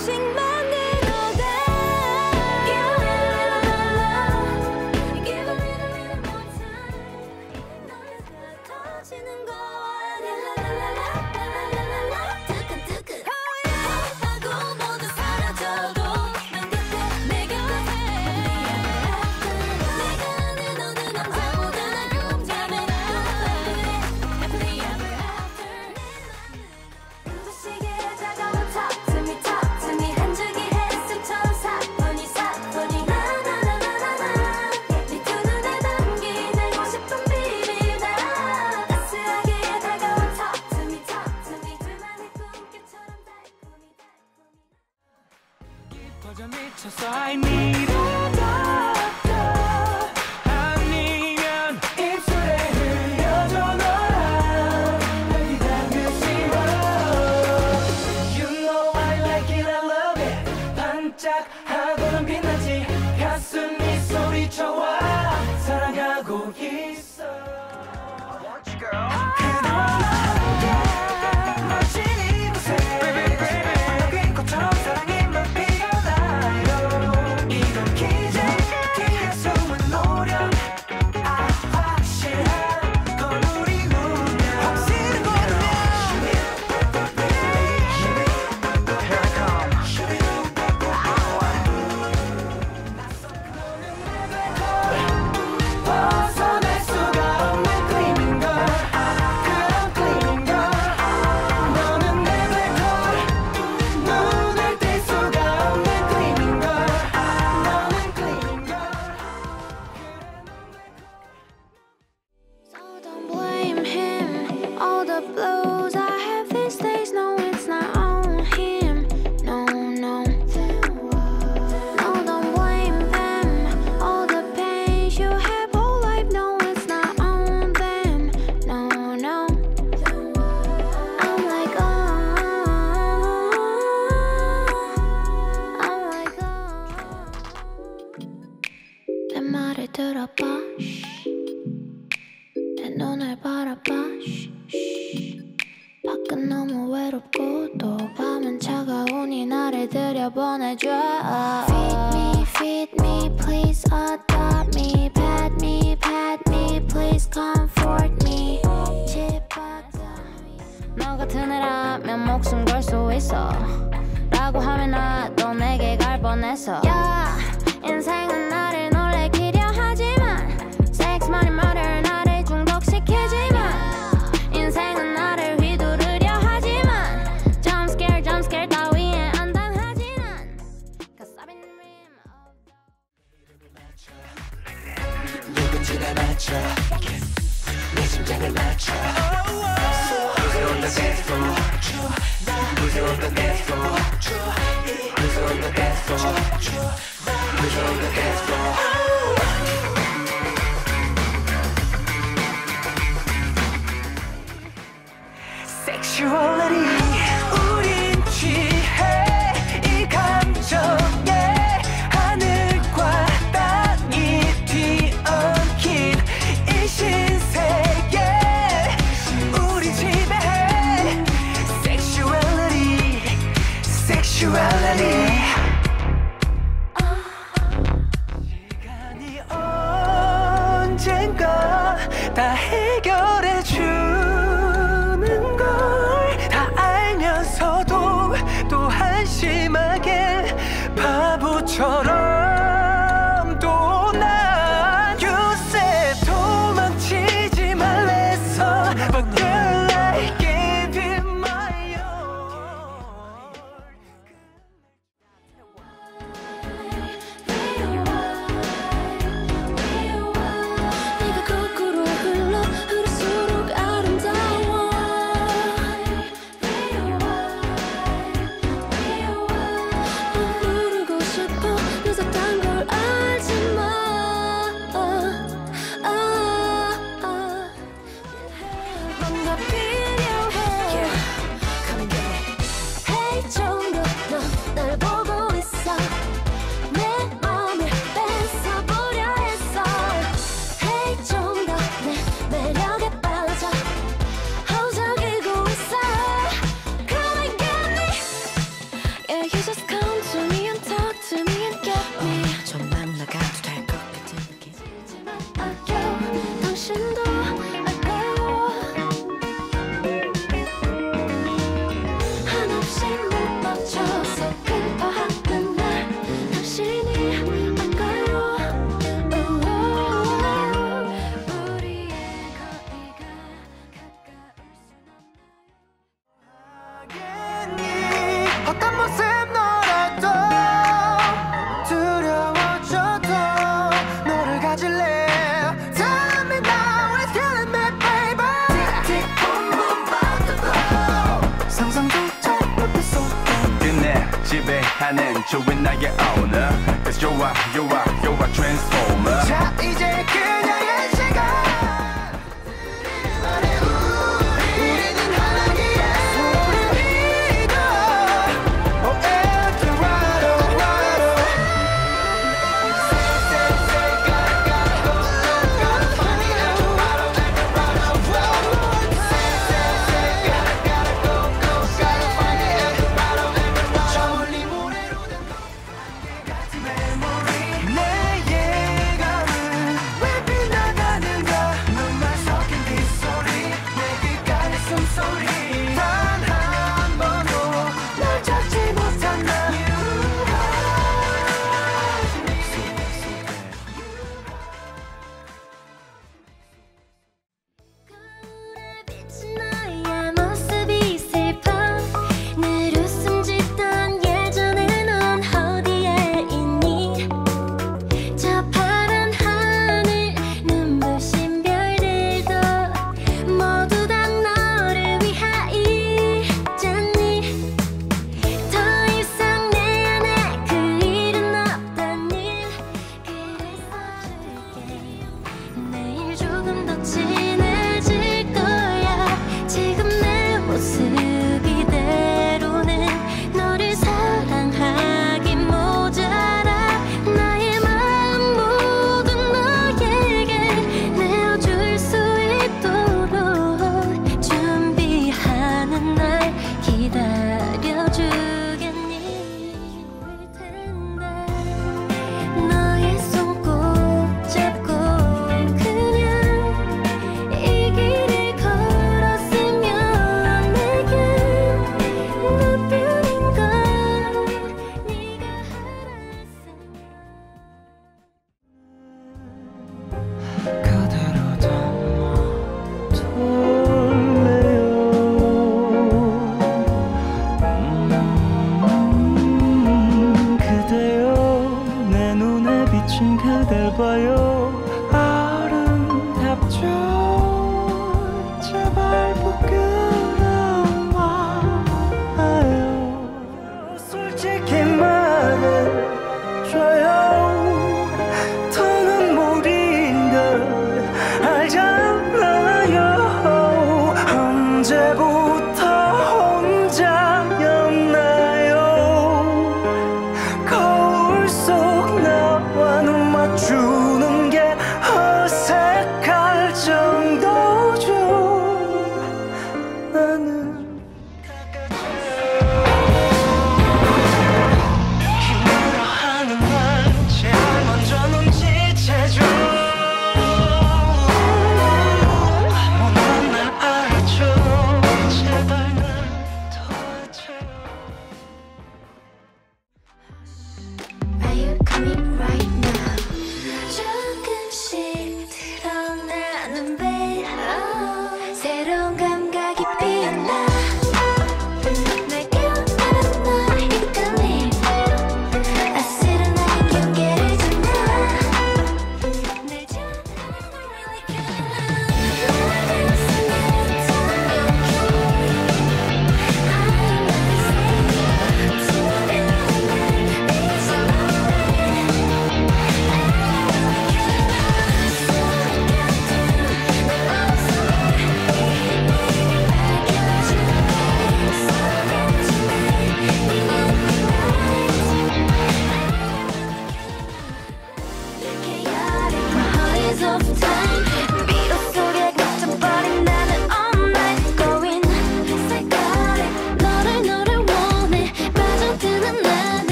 心 to sign me 인생은 나를 놀래키려 하지만 Sex, money, murder 나를 중독시키지만 인생은 나를 휘두르려 하지만 Jump scare, jump scare 따위에 안 당하진 않 Cause I've been dream of the 누군지나 맞춰 내 심장을 맞춰 무서운 건 dance floor 무서운 건 dance floor 무서운 건 dance floor Sexual 나는 좋은 나의 owner. Cause you are, you are, you are transformer. 자 이제 그녀의 시간.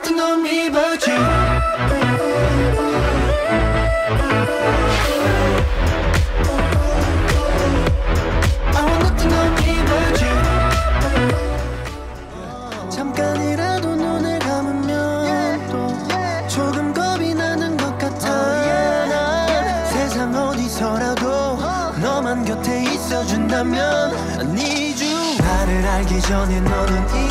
nothing on me but you I want nothing on me but you 잠깐이라도 눈을 감으면 또 조금 겁이 나는 것 같아 난 세상 어디서라도 너만 곁에 있어준다면 I need you 나를 알기 전에 너는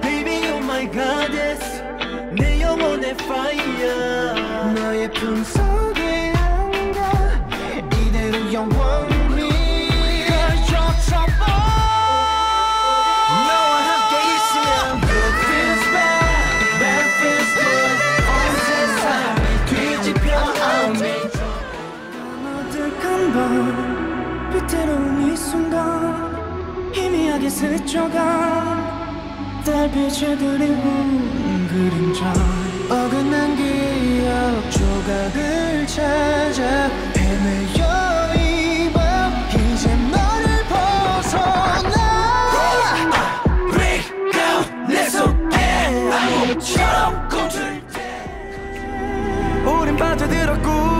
Baby, you're my goddess. 내 영혼의 fire. 스쳐간 달빛을 그리운 그림자 어긋난 기억 조각을 찾아 헤매여 이밤 이제 너를 벗어나 Break 내 손에 암호처럼 꿈틀대 우린 빠져들었고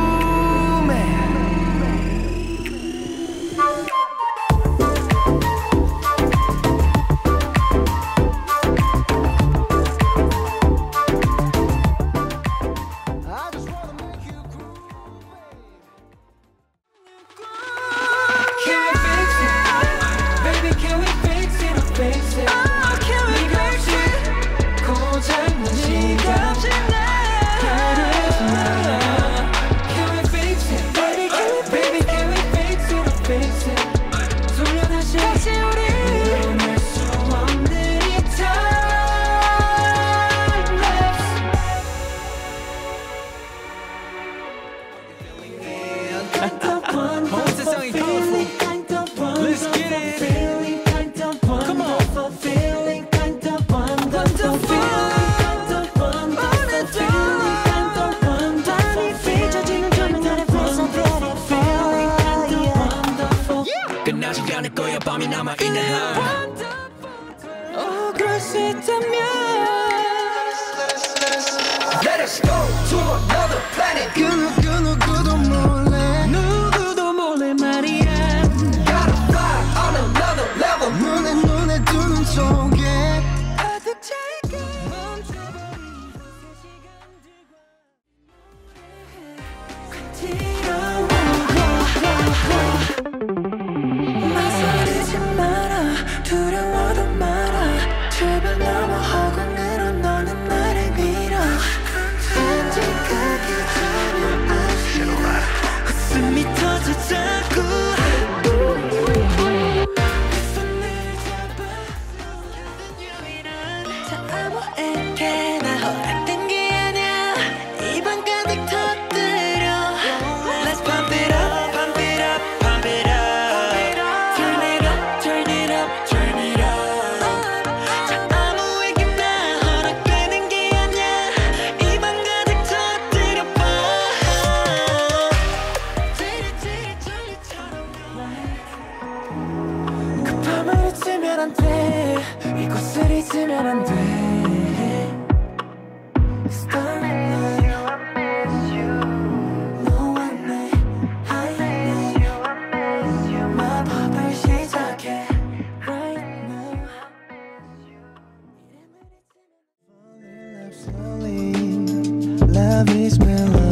Чувак, Okay. savage melody.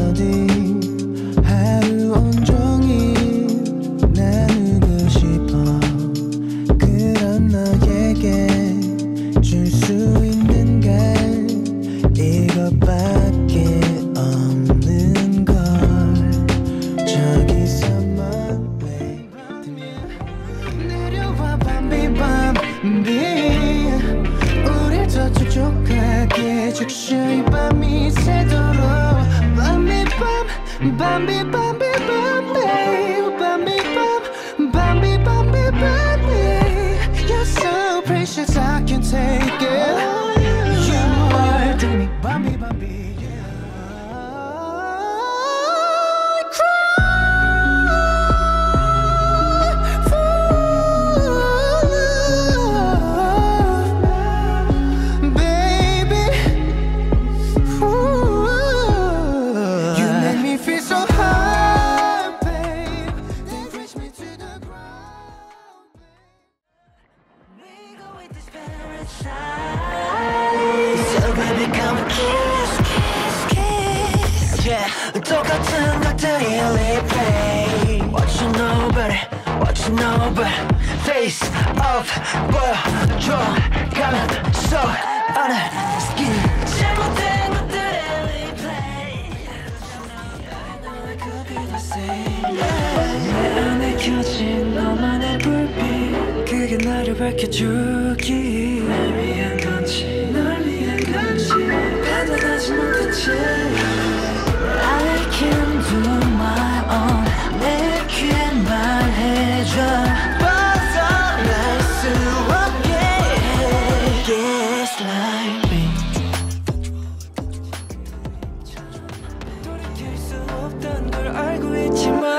what you know but face off 보여줘 가면 속 안에 스킨 잘못된 것들의 replay. 너의 급이 다 same 내 안에 켜진 너만의 불빛. 그게 나를 밝혀주기 날 위한 건지 널 위한 건지. 판단하지 못했지 I can 있던 걸 알고 있지만